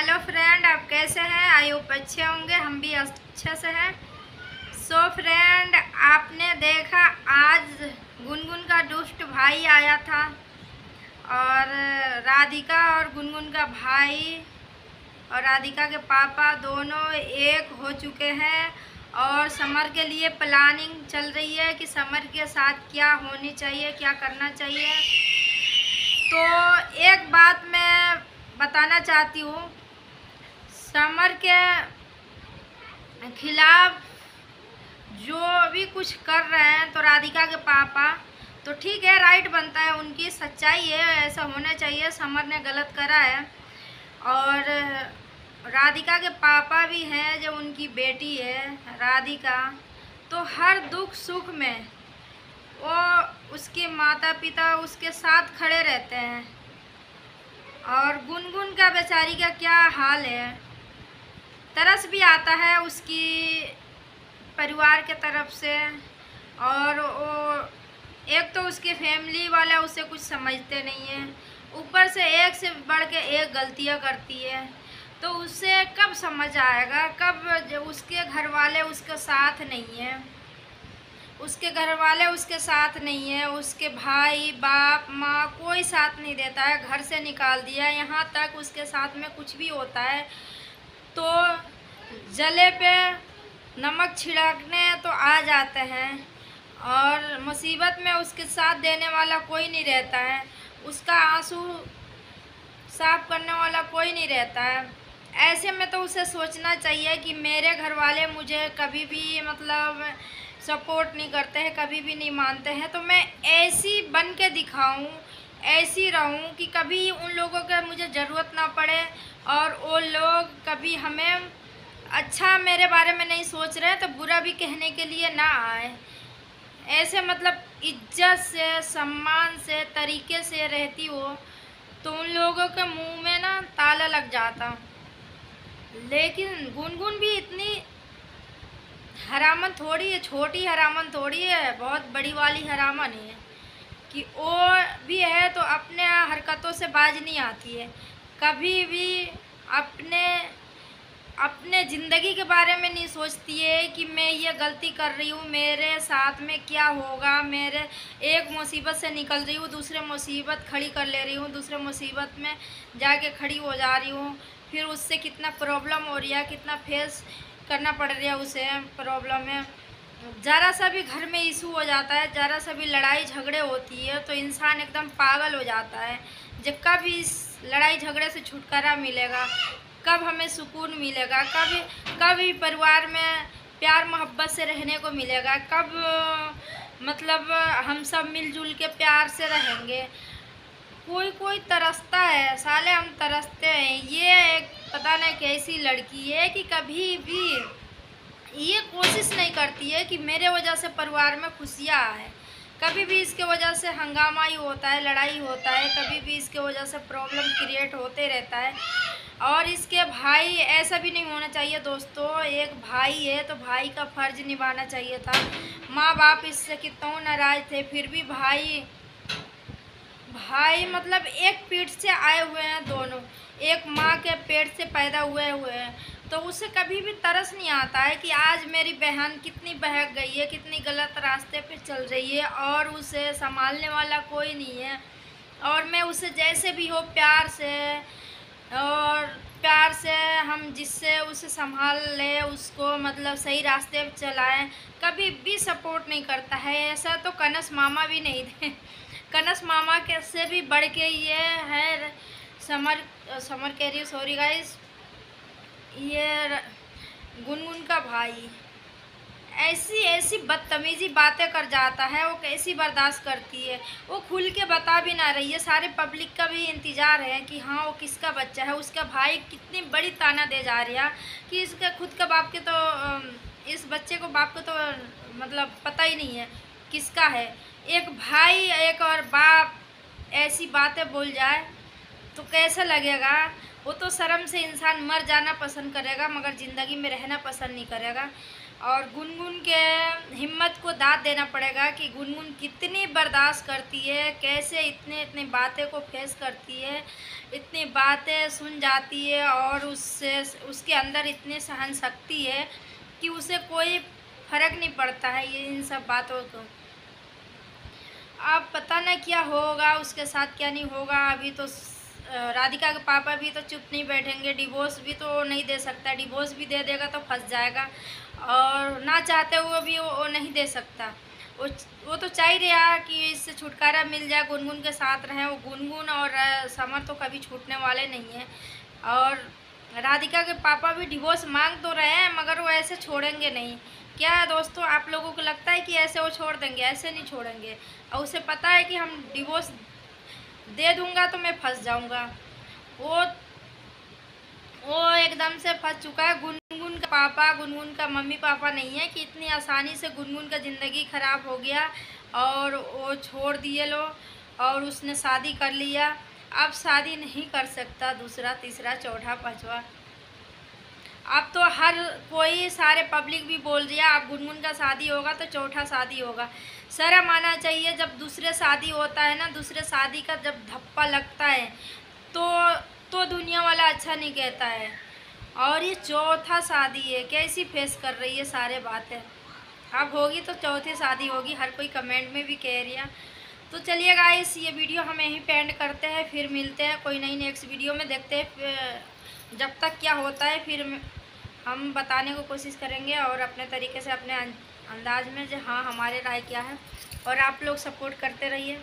Hello friend आप कैसे हैं? आई होप अच्छे होंगे, हम भी अच्छे से हैं। सो so फ्रेंड आपने देखा, आज गुनगुन का दुष्ट भाई आया था। और राधिका और गुनगुन का भाई और राधिका के पापा दोनों एक हो चुके हैं और समर के लिए प्लानिंग चल रही है कि समर के साथ क्या होनी चाहिए, क्या करना चाहिए। तो एक बात मैं बताना चाहती हूँ समर के खिलाफ जो भी कुछ कर रहे हैं तो राधिका के पापा तो ठीक है राइट बनता है, उनकी सच्चाई है, ऐसा होना चाहिए, समर ने गलत करा है। और राधिका के पापा भी हैं जो उनकी बेटी है, राधिका तो हर दुख सुख में वो उसके माता पिता उसके साथ खड़े रहते हैं। और गुनगुन का बेचारी का क्या हाल है? तरस भी आता है उसकी परिवार के तरफ़ से। और वो एक तो उसके फैमिली वाला उसे कुछ समझते नहीं है। ऊपर से एक से बढ़ के एक गलतियाँ करती है। तो उसे कब समझ आएगा? कब उसके घर वाले उसके साथ नहीं है? उसके घर वाले उसके साथ नहीं है। उसके भाई, बाप, माँ कोई साथ नहीं देता है। घर से निकाल दिया। यहाँ तक उसके साथ में कुछ भी होता है। तो जले पे नमक छिड़कने तो आ जाते हैं और मुसीबत में उसके साथ देने वाला कोई नहीं रहता है। उसका आँसू साफ़ करने वाला कोई नहीं रहता है। ऐसे में तो उसे सोचना चाहिए कि मेरे घर वाले मुझे कभी भी मतलब सपोर्ट नहीं करते हैं, कभी भी नहीं मानते हैं। तो मैं ऐसी बन के दिखाऊँ, ऐसी रहूँ कि कभी उन लोगों का मुझे ज़रूरत ना पड़े और वो लोग कभी हमें अच्छा मेरे बारे में नहीं सोच रहे तो बुरा भी कहने के लिए ना आए। ऐसे मतलब इज़्ज़त से, सम्मान से, तरीके से रहती हो तो उन लोगों के मुँह में ना ताला लग जाता। लेकिन गुनगुन भी इतनी हरामन थोड़ी है, छोटी हरामन थोड़ी है, बहुत बड़ी वाली हरामन है, कि वो भी है तो अपने हरकतों से बाज नहीं आती है। कभी भी अपने अपने ज़िंदगी के बारे में नहीं सोचती है कि मैं ये गलती कर रही हूँ, मेरे साथ में क्या होगा? मेरे एक मुसीबत से निकल रही हूँ, दूसरे मुसीबत खड़ी कर ले रही हूँ, दूसरे मुसीबत में जाके खड़ी हो जा रही हूँ। फिर उससे कितना प्रॉब्लम हो रही है, कितना फेस करना पड़ रहा है उसे प्रॉब्लम है ज़रा सा भी घर में इशू हो जाता है, ज़रा सा भी लड़ाई झगड़े होती है तो इंसान एकदम पागल हो जाता है। जब कब इस लड़ाई झगड़े से छुटकारा मिलेगा कब हमें सुकून मिलेगा कब कब परिवार में प्यार मोहब्बत से रहने को मिलेगा, कब मतलब हम सब मिलजुल के प्यार से रहेंगे। कोई कोई तरसता है, साले हम तरसते हैं। ये एक, पता नहीं कैसी लड़की है कि कभी भी ये कोशिश नहीं करती है कि मेरे वजह से परिवार में खुशियाँ आए। कभी भी इसके वजह से हंगामा ही होता है, लड़ाई होता है, कभी भी इसके वजह से प्रॉब्लम क्रिएट होते रहता है। और इसके भाई, ऐसा भी नहीं होना चाहिए दोस्तों। एक भाई है तो भाई का फ़र्ज़ निभाना चाहिए था। माँ बाप इससे कितों नाराज़ थे, फिर भी भाई भाई मतलब एक पीठ से आए हुए हैं दोनों। एक माँ के पेट से पैदा हुए हुए हैं। तो उसे कभी भी तरस नहीं आता है कि आज मेरी बहन कितनी बहक गई है, कितनी गलत रास्ते पे चल रही है और उसे संभालने वाला कोई नहीं है। और मैं उसे जैसे भी हो प्यार से और प्यार से हम जिससे उसे संभाल ले, उसको मतलब सही रास्ते पे चलाएँ, कभी भी सपोर्ट नहीं करता है। ऐसा तो कनस मामा भी नहीं थे। कनस मामा के से भी बढ़ के ये है समर समर कह रही सॉरी गाइस ये गुनगुन का भाई। ऐसी ऐसी बदतमीजी बातें कर जाता है, वो कैसी बर्दाश्त करती है? वो खुल के बता भी ना रही है। सारे पब्लिक का भी इंतज़ार है कि हाँ वो किसका बच्चा है? उसका भाई कितनी बड़ी ताना दे जा रहा कि इसके, खुद का बाप के तो इस बच्चे को बाप को तो मतलब पता ही नहीं है किसका है। एक भाई, एक और बाप, ऐसी बातें बोल जाए तो कैसा लगेगा? वो तो शर्म से इंसान मर जाना पसंद करेगा, मगर ज़िंदगी में रहना पसंद नहीं करेगा। और गुनगुन के हिम्मत को दाद देना पड़ेगा कि गुनगुन कितनी बर्दाश्त करती है, कैसे इतने इतने बातें को फेस करती है, इतनी बातें सुन जाती है और उससे, उसके अंदर इतनी सहन शक्ति है कि उसे कोई फ़र्क नहीं पड़ता है ये इन सब बातों को। अब पता नहीं क्या होगा, उसके साथ क्या नहीं होगा, अभी तो राधिका के पापा भी तो चुप नहीं बैठेंगे डिवोर्स भी तो नहीं दे सकता डिवोर्स भी दे देगा तो फंस जाएगा और ना चाहते हुए भी वो वो नहीं दे सकता। वो वो तो चाह ही रहा कि इससे छुटकारा मिल जाए, गुनगुन के साथ रहें, वो गुनगुन और समर तो कभी छूटने वाले नहीं हैं। और राधिका के पापा भी डिवोर्स मांग तो रहे हैं, मगर वो ऐसे छोड़ेंगे नहीं। क्या दोस्तों, आप लोगों को लगता है कि ऐसे वो छोड़ देंगे? ऐसे नहीं छोड़ेंगे। और उसे पता है कि हम डिवोर्स दे दूँगा तो मैं फंस जाऊँगा। वो वो एकदम से फंस चुका है। गुनगुन का पापा, गुनगुन का मम्मी पापा नहीं है कि इतनी आसानी से गुनगुन का ज़िंदगी ख़राब हो गया और वो छोड़ दिए लो और उसने शादी कर लिया। अब शादी नहीं कर सकता दूसरा, तीसरा, चौथा, पाँचवा। अब तो हर कोई सारे पब्लिक भी बोल रही है अब गुनगुन का शादी होगा तो चौथा शादी होगा। शर्म आना चाहिए, जब दूसरे शादी होता है ना, दूसरे शादी का जब धप्पा लगता है तो तो दुनिया वाला अच्छा नहीं कहता है। और ये चौथा शादी है, कैसी फेस कर रही है सारे बातें। अब होगी तो चौथी शादी होगी, हर कोई कमेंट में भी कह रही है। तो चलिए गाइस ये वीडियो हम यहीं पेंड करते हैं, फिर मिलते हैं कोई नई नेक्स्ट वीडियो में, देखते हैं जब तक क्या होता है, फिर हम बताने को कोशिश करेंगे और अपने तरीके से अपने अं-, अंदाज में जो हाँ हमारे राय क्या है और आप लोग सपोर्ट करते रहिए।